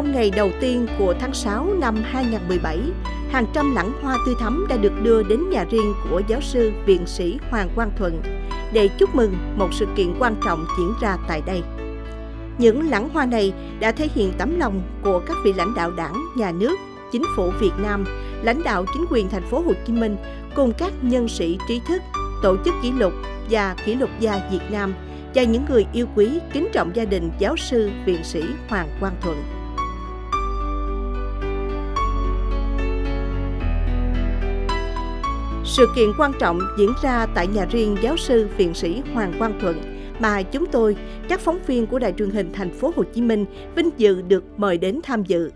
Trong ngày đầu tiên của tháng 6 năm 2017, hàng trăm lẵng hoa tươi thắm đã được đưa đến nhà riêng của giáo sư viện sĩ Hoàng Quang Thuận để chúc mừng một sự kiện quan trọng diễn ra tại đây. Những lãng hoa này đã thể hiện tấm lòng của các vị lãnh đạo đảng, nhà nước, chính phủ Việt Nam, lãnh đạo chính quyền thành phố Hồ Chí Minh cùng các nhân sĩ trí thức, tổ chức kỷ lục và kỷ lục gia Việt Nam và những người yêu quý kính trọng gia đình giáo sư viện sĩ Hoàng Quang Thuận. Sự kiện quan trọng diễn ra tại nhà riêng giáo sư viện sĩ Hoàng Quang Thuận mà chúng tôi, các phóng viên của Đài truyền hình thành phố Hồ Chí Minh vinh dự được mời đến tham dự.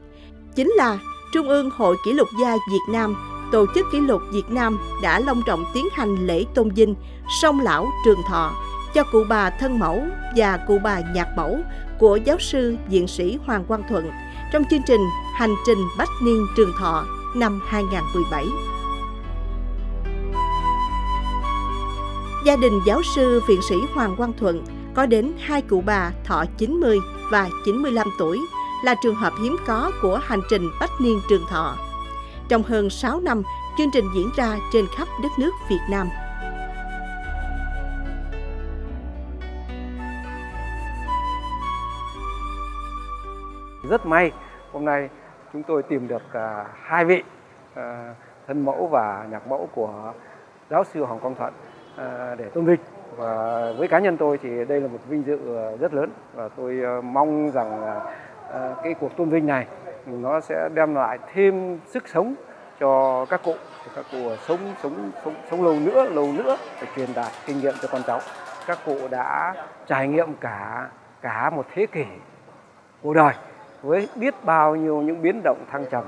Chính là Trung ương Hội Kỷ lục gia Việt Nam, Tổ chức Kỷ lục Việt Nam đã long trọng tiến hành lễ tôn vinh sông lão trường thọ cho cụ bà thân mẫu và cụ bà nhạc mẫu của giáo sư viện sĩ Hoàng Quang Thuận trong chương trình Hành trình Bách Niên Trường Thọ năm 2017. Gia đình giáo sư viện sĩ Hoàng Quang Thuận có đến hai cụ bà thọ 90 và 95 tuổi là trường hợp hiếm có của hành trình Bách Niên Trường Thọ. Trong hơn 6 năm, chương trình diễn ra trên khắp đất nước Việt Nam. Rất may hôm nay chúng tôi tìm được uh, hai vị uh, thân mẫu và nhạc mẫu của giáo sư Hoàng Quang Thuận À, để tôn vinh. Và với cá nhân tôi thì đây là một vinh dự à, rất lớn. Và tôi à, mong rằng cái cuộc tôn vinh này nó sẽ đem lại thêm sức sống cho các cụ các cụ sống sống sống sống lâu nữa lâu nữa để truyền đạt kinh nghiệm cho con cháu. Các cụ đã trải nghiệm cả cả một thế kỷ cuộc đời với biết bao nhiêu những biến động thăng trầm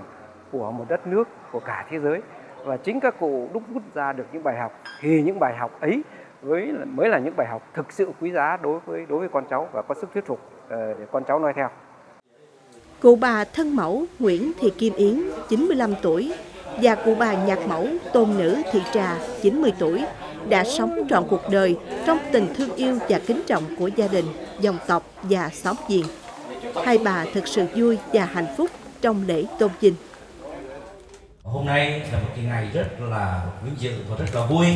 của một đất nước, của cả thế giới và chính các cụ đúc rút ra được những bài học thì những bài học ấy với mới là những bài học thực sự quý giá đối với đối với con cháu và có sức thuyết phục ờ, để con cháu noi theo. Cụ bà thân mẫu Nguyễn Thị Kim Yến, 95 tuổi, và cụ bà nhạc mẫu tôn nữ Thị Trà, 90 tuổi, đã sống trọn cuộc đời trong tình thương yêu và kính trọng của gia đình, dòng tộc và xóm giềng. Hai bà thực sự vui và hạnh phúc trong lễ tôn vinh. Hôm nay là một cái ngày rất là vinh dự và rất là vui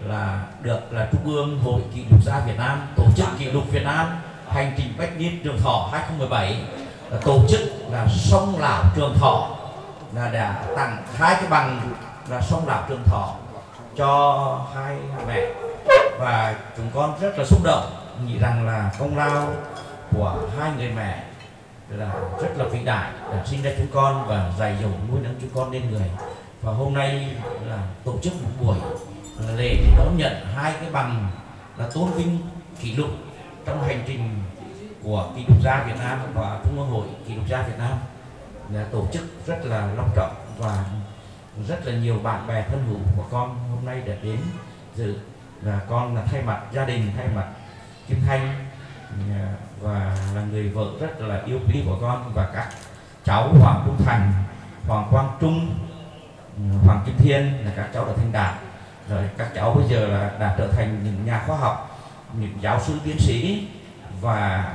là được là Trung ương Hội Kỷ lục gia Việt Nam tổ chức kỷ lục Việt Nam hành trình Bách Niên Trường Thọ 2017 là tổ chức là sông lão Trường Thọ là đã tặng hai cái bằng là sông lão Trường Thọ cho hai mẹ. Và chúng con rất là xúc động nghĩ rằng là công lao của hai người mẹ là rất là vĩ đại đã sinh ra chúng con và dạy dỗ nuôi nấng chúng con nên người. Và hôm nay là tổ chức một buổi là lễ đón nhận hai cái bằng là tôn vinh kỷ lục trong hành trình của kỷ lục gia Việt Nam và Trung ương hội kỷ lục gia Việt Nam. Là tổ chức rất là long trọng và rất là nhiều bạn bè thân hữu của con hôm nay đã đến dự. Và con là thay mặt gia đình, thay mặt Kim Thanh và là người vợ rất là yêu quý của con. Và các cháu Hoàng Trung Thành, Hoàng Quang Trung, Hoàng Kim Thiên là các cháu đã thành đạt. Rồi các cháu bây giờ là đã trở thành những nhà khoa học, những giáo sư tiến sĩ và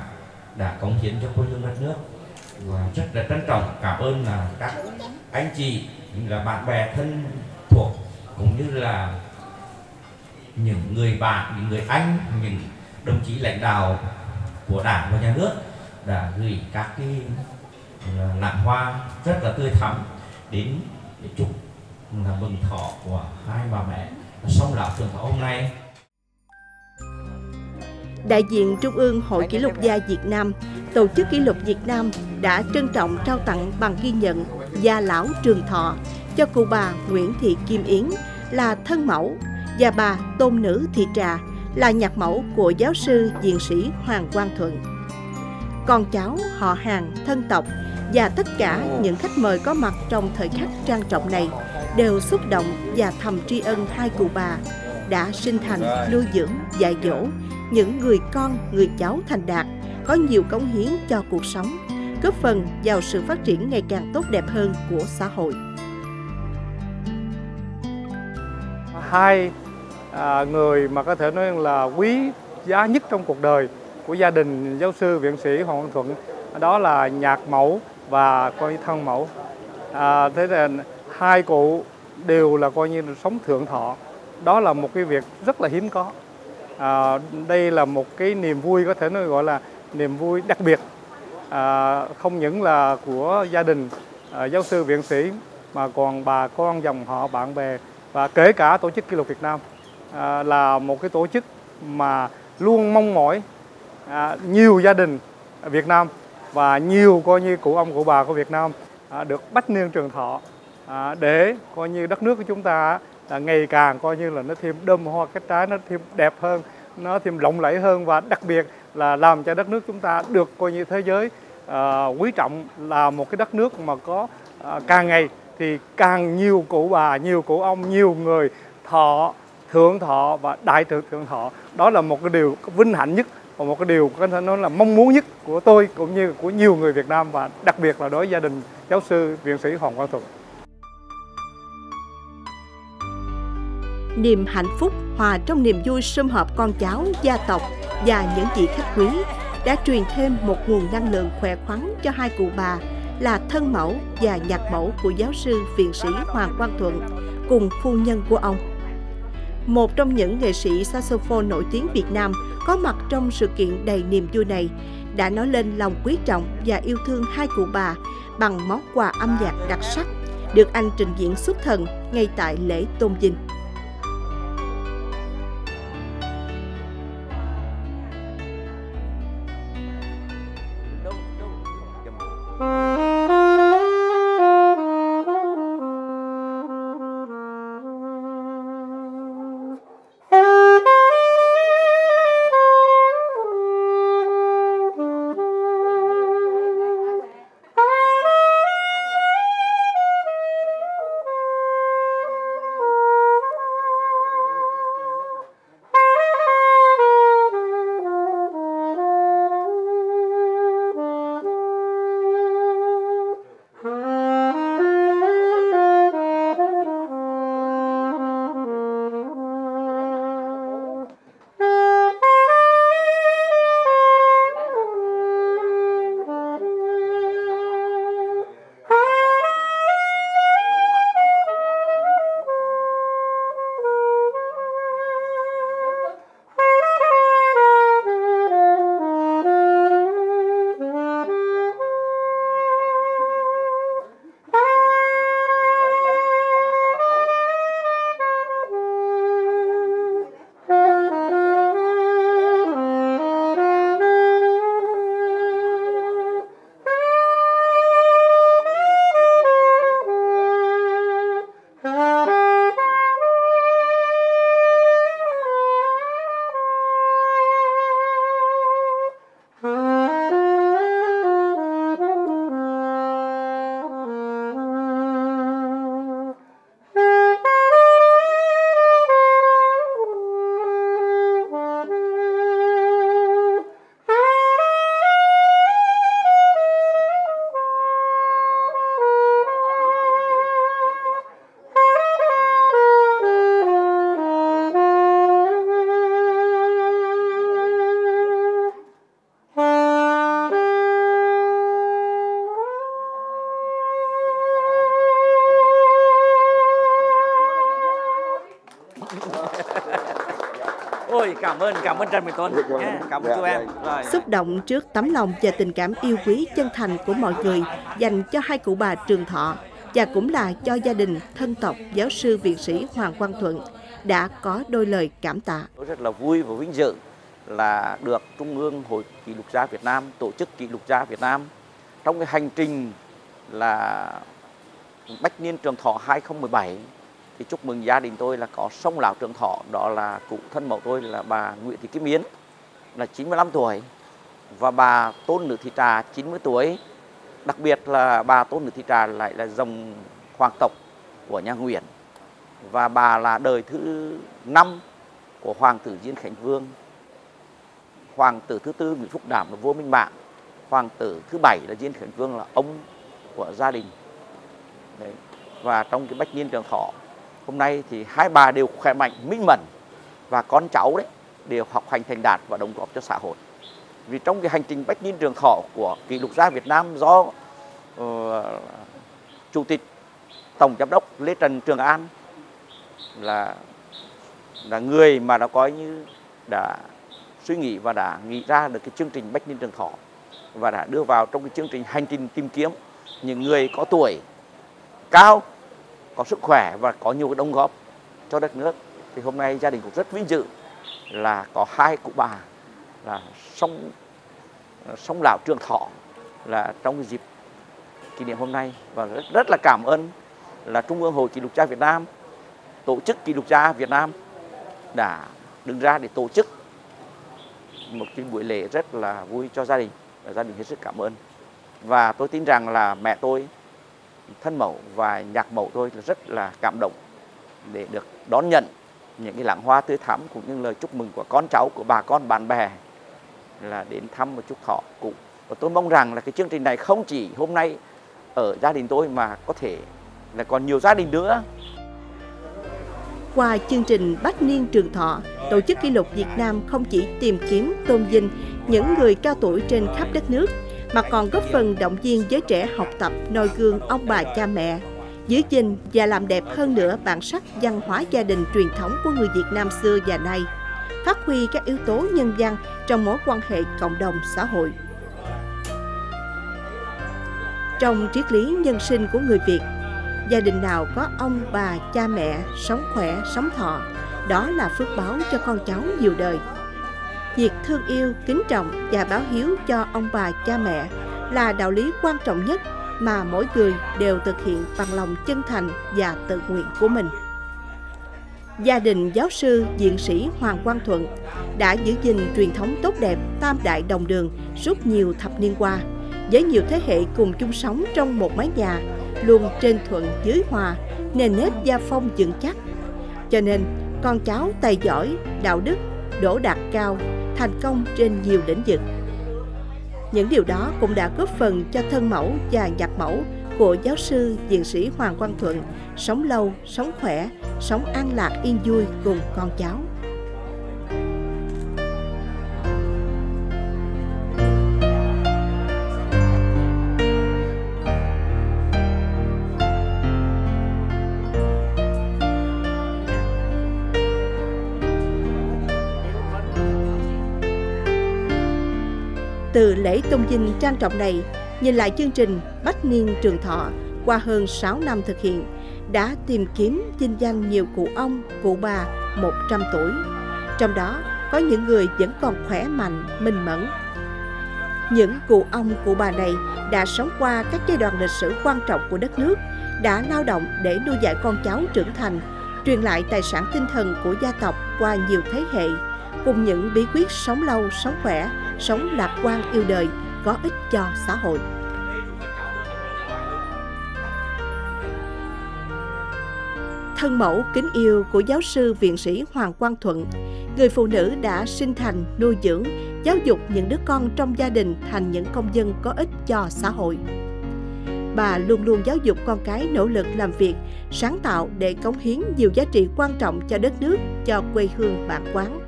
đã cống hiến cho quê hương đất nước. Và rất là trân trọng cảm ơn là các anh chị là bạn bè thân thuộc cũng như là những người bạn những người anh những đồng chí lãnh đạo của đảng và nhà nước đã gửi các cái ờ, hoa rất là tươi thắm đến để chúc là mừng thọ của hai bà mẹ Song lão trường thọ hôm nay đại diện Trung ương Hội Kỷ lục gia Việt Nam, Tổ chức Kỷ lục Việt Nam đã trân trọng trao tặng bằng ghi nhận Gia Lão Trường Thọ cho cụ bà Nguyễn Thị Kim Yến là thân mẫu và bà Tôn Nữ Thị Trà là nhạc mẫu của giáo sư diện sĩ Hoàng Quang Thuận. Con cháu, họ hàng, thân tộc và tất cả những khách mời có mặt trong thời khắc trang trọng này đều xúc động và thầm tri ân hai cụ bà đã sinh thành, nuôi dưỡng, dạy dỗ những người con, người cháu thành đạt, có nhiều cống hiến cho cuộc sống, góp phần vào sự phát triển ngày càng tốt đẹp hơn của xã hội. Hai à, người mà có thể nói là quý giá nhất trong cuộc đời của gia đình giáo sư viện sĩ Hoàng Văn Thuận. Đó là nhạc mẫu và coi như thân mẫu. À, thế là hai cụ đều là coi như là sống thượng thọ. Đó là một cái việc rất là hiếm có. À, đây là một cái niềm vui có thể nói gọi là niềm vui đặc biệt à, không những là của gia đình à, giáo sư viện sĩ mà còn bà con dòng họ bạn bè và kể cả tổ chức kỷ lục Việt Nam à, là một cái tổ chức mà luôn mong mỏi à, nhiều gia đình Việt Nam và nhiều coi như cụ ông cụ bà của Việt Nam à, được bách niên trường thọ à, để coi như đất nước của chúng ta là ngày càng coi như là nó thêm đơm hoa kết trái nó thêm đẹp hơn nó thêm lộng lẫy hơn và đặc biệt là làm cho đất nước chúng ta được coi như thế giới à, quý trọng là một cái đất nước mà có à, càng ngày thì càng nhiều cụ bà nhiều cụ ông nhiều người thọ thượng thọ và đại thực thượng thọ đó là một cái điều vinh hạnh nhất và một cái điều có thể nói là mong muốn nhất của tôi cũng như của nhiều người Việt Nam và đặc biệt là đối với gia đình giáo sư viện sĩ Hoàng Quang Thuận. Niềm hạnh phúc hòa trong niềm vui sum họp con cháu, gia tộc và những vị khách quý đã truyền thêm một nguồn năng lượng khỏe khoắn cho hai cụ bà là thân mẫu và nhạc mẫu của giáo sư viện sĩ Hoàng Quang Thuận cùng phu nhân của ông. Một trong những nghệ sĩ saxophone nổi tiếng Việt Nam có mặt trong sự kiện đầy niềm vui này, đã nói lên lòng quý trọng và yêu thương hai cụ bà bằng món quà âm nhạc đặc sắc được anh trình diễn xuất thần ngay tại lễ tôn vinh. Cảm ơn cảm ơn Trần Minh Tuấn. Cảm ơn chú em. Rồi. Xúc động trước tấm lòng và tình cảm yêu quý chân thành của mọi người dành cho hai cụ bà Trường Thọ và cũng là cho gia đình thân tộc giáo sư viện sĩ Hoàng Quang Thuận đã có đôi lời cảm tạ. Tôi rất là vui và vinh dự là được Trung ương Hội Kỷ lục gia Việt Nam tổ chức kỷ lục gia Việt Nam trong cái hành trình là Bách Niên Trường Thọ 2017 thì chúc mừng gia đình tôi là có sông lão trường thọ, đó là cụ thân mẫu tôi là bà Nguyễn Thị Kim Yến, là 95 tuổi. Và bà Tôn Nữ Thị Trà 90 tuổi. Đặc biệt là bà Tôn Nữ Thị Trà lại là dòng hoàng tộc của nhà Nguyễn. Và bà là đời thứ năm của hoàng tử Diên Khánh Vương. Hoàng tử thứ tư Nguyễn Phúc Đảm là vua Minh Mạng. Hoàng tử thứ bảy là Diên Khánh Vương là ông của gia đình. Đấy. và trong cái bách niên trường thọ hôm nay thì hai bà đều khỏe mạnh minh mẫn và con cháu đấy đều học hành thành đạt và đóng góp cho xã hội. Vì trong cái hành trình bách niên trường thọ của kỷ lục gia Việt Nam do uh, chủ tịch tổng giám đốc Lê Trần Trường An là là người mà đã coi như đã suy nghĩ và đã nghĩ ra được cái chương trình Bách Niên Trường Thọ và đã đưa vào trong cái chương trình hành trình tìm kiếm những người có tuổi cao, có sức khỏe và có nhiều cái đóng góp cho đất nước. Thì hôm nay gia đình cũng rất vinh dự là có hai cụ bà là sông sông lão trường thọ là trong dịp kỷ niệm hôm nay và rất, rất là cảm ơn là Trung ương Hội Kỷ lục gia Việt Nam tổ chức kỷ lục gia Việt Nam đã đứng ra để tổ chức một cái buổi lễ rất là vui cho gia đình và gia đình hết sức cảm ơn và tôi tin rằng là mẹ tôi thân mẫu và nhạc mẫu tôi rất là cảm động để được đón nhận những cái lãng hoa tươi thắm cũng như lời chúc mừng của con cháu của bà con bạn bè là đến thăm một chút thọ cụ và tôi mong rằng là cái chương trình này không chỉ hôm nay ở gia đình tôi mà có thể là còn nhiều gia đình nữa. Qua chương trình Bách Niên Trường Thọ, Tổ chức Kỷ lục Việt Nam không chỉ tìm kiếm tôn vinh những người cao tuổi trên khắp đất nước, mà còn góp phần động viên giới trẻ học tập noi gương ông bà cha mẹ, giữ gìn và làm đẹp hơn nữa bản sắc văn hóa gia đình truyền thống của người Việt Nam xưa và nay, phát huy các yếu tố nhân văn trong mối quan hệ cộng đồng xã hội. Trong triết lý nhân sinh của người Việt, gia đình nào có ông bà cha mẹ sống khỏe sống thọ đó là phước báo cho con cháu nhiều đời việc thương yêu kính trọng và báo hiếu cho ông bà cha mẹ là đạo lý quan trọng nhất mà mỗi người đều thực hiện bằng lòng chân thành và tự nguyện của mình gia đình giáo sư diện sĩ Hoàng Quang Thuận đã giữ gìn truyền thống tốt đẹp tam đại đồng đường suốt nhiều thập niên qua với nhiều thế hệ cùng chung sống trong một mái nhà luôn trên thuận dưới hòa, nền nếp gia phong vững chắc. Cho nên, con cháu tài giỏi, đạo đức, đỗ đạt cao, thành công trên nhiều lĩnh vực. Những điều đó cũng đã góp phần cho thân mẫu và nhạc mẫu của giáo sư diện sĩ Hoàng Quang Thuận sống lâu, sống khỏe, sống an lạc yên vui cùng con cháu. Từ lễ tôn vinh trang trọng này, nhìn lại chương trình Bách Niên Trường Thọ qua hơn 6 năm thực hiện, đã tìm kiếm vinh danh nhiều cụ ông, cụ bà 100 tuổi. Trong đó có những người vẫn còn khỏe mạnh, minh mẫn. Những cụ ông, cụ bà này đã sống qua các giai đoạn lịch sử quan trọng của đất nước, đã lao động để nuôi dạy con cháu trưởng thành, truyền lại tài sản tinh thần của gia tộc qua nhiều thế hệ, cùng những bí quyết sống lâu, sống khỏe, sống lạc quan yêu đời, có ích cho xã hội. Thân mẫu kính yêu của giáo sư viện sĩ Hoàng Quang Thuận, người phụ nữ đã sinh thành, nuôi dưỡng, giáo dục những đứa con trong gia đình thành những công dân có ích cho xã hội. Bà luôn luôn giáo dục con cái nỗ lực làm việc, sáng tạo để cống hiến nhiều giá trị quan trọng cho đất nước, cho quê hương bản quán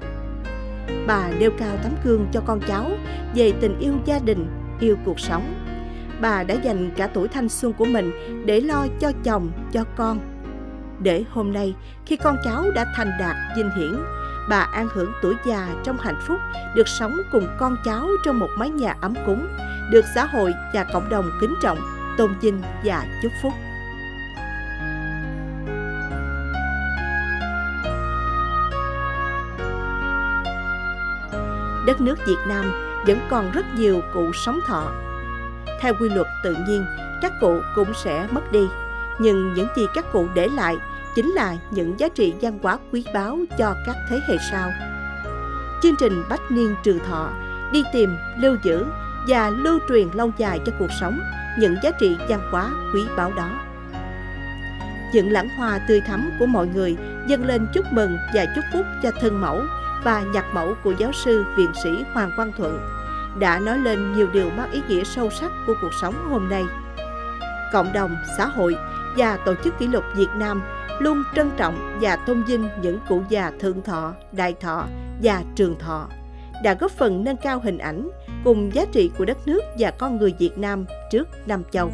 bà nêu cao tấm gương cho con cháu về tình yêu gia đình, yêu cuộc sống. Bà đã dành cả tuổi thanh xuân của mình để lo cho chồng, cho con. Để hôm nay, khi con cháu đã thành đạt dinh hiển, bà an hưởng tuổi già trong hạnh phúc, được sống cùng con cháu trong một mái nhà ấm cúng, được xã hội và cộng đồng kính trọng, tôn vinh và chúc phúc. Đất nước Việt Nam vẫn còn rất nhiều cụ sống thọ. Theo quy luật tự nhiên, các cụ cũng sẽ mất đi, nhưng những gì các cụ để lại chính là những giá trị văn hóa quý báu cho các thế hệ sau. Chương trình Bách Niên Trường Thọ đi tìm, lưu giữ và lưu truyền lâu dài cho cuộc sống những giá trị văn hóa quý báu đó. Những lãng hoa tươi thắm của mọi người dâng lên chúc mừng và chúc phúc cho thân mẫu và nhạc mẫu của giáo sư viện sĩ Hoàng Quang Thuận đã nói lên nhiều điều mang ý nghĩa sâu sắc của cuộc sống hôm nay. Cộng đồng, xã hội và Tổ chức Kỷ lục Việt Nam luôn trân trọng và tôn vinh những cụ già thượng thọ, đại thọ và trường thọ đã góp phần nâng cao hình ảnh cùng giá trị của đất nước và con người Việt Nam trước Nam Châu.